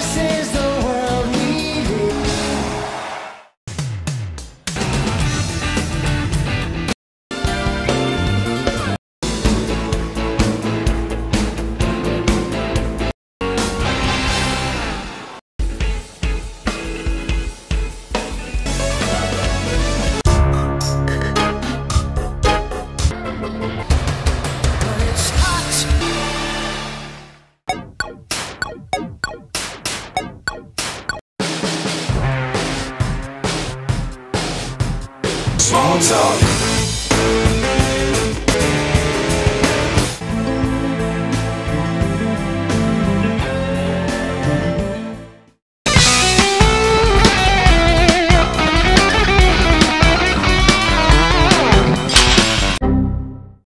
this is the Small talk.